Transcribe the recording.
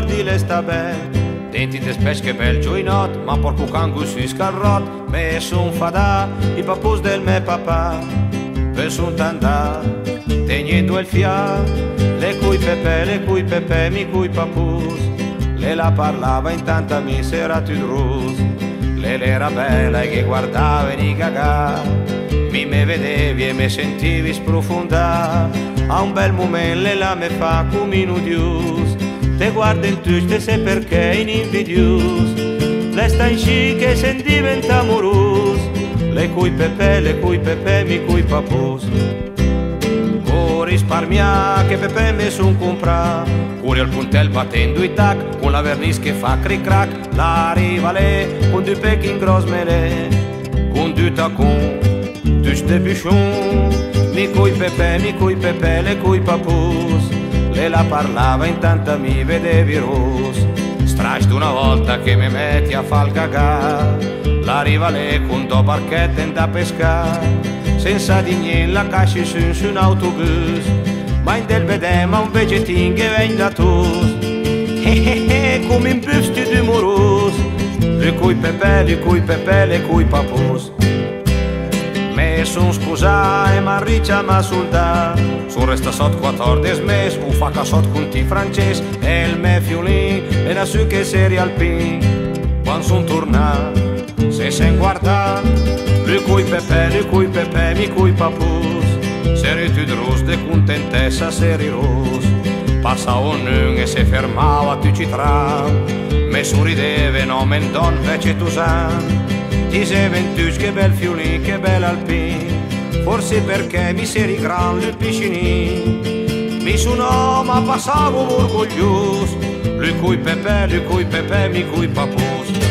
ricordi le sta bene Denti de spes che bel gioinot, ma porco cangu sui scarrot, me son fada, i papus del me papà, per sun tanda, tegnendo il fia, le cui pepe, le cui pepe, mi cui papus, le la parlava intanto mi sera tu drus, le l'era bella e che guardava e gaga, mi me vedevi e me sentivi sprofondare, a un bel momento le la me fa come in tush, te sai perché in invidius, le sta in sci che se diventa amorus, le cui pepe, le cui pepe, mi cui papus. O risparmia che pepe me son compra, curi al puntel battendo i tac, con la vernis che fa cric crac, la rivale, con du peking gros mele, con du tacon, tush de bichon, mi cui pepe, mi cui pepe, le cui papus e la parlava intanto mi vedevi ros Strash d'una volta che mi metti a far cagà La rivale con do barchette da pescare. Senza di niente la casci su, un autobus Ma in del vedema un vegetin che veng da tus Come in busti di moros Le cui pepe, le cui pepe, le cui papus Me son scusa e marriccia ma sulta Su resta sot 14 mes U fa ca sot conti francès E il me fiolin E la su che seri alpin. Quan son tornat Se sen guardat Lu cui pepe, lu cui pepe, mi cui papus. Seri tu drus de contentessa seri rus. Passa un e se fermava tu ci tra Me sorrideve no men don vece tu san Diceventus che bel fiolin, che bel alpin Forse perché mi seri gran il piscinin Mi suonò ma passavo orgoglioso Lui cui pepe, lui cui pepe, mi cui papus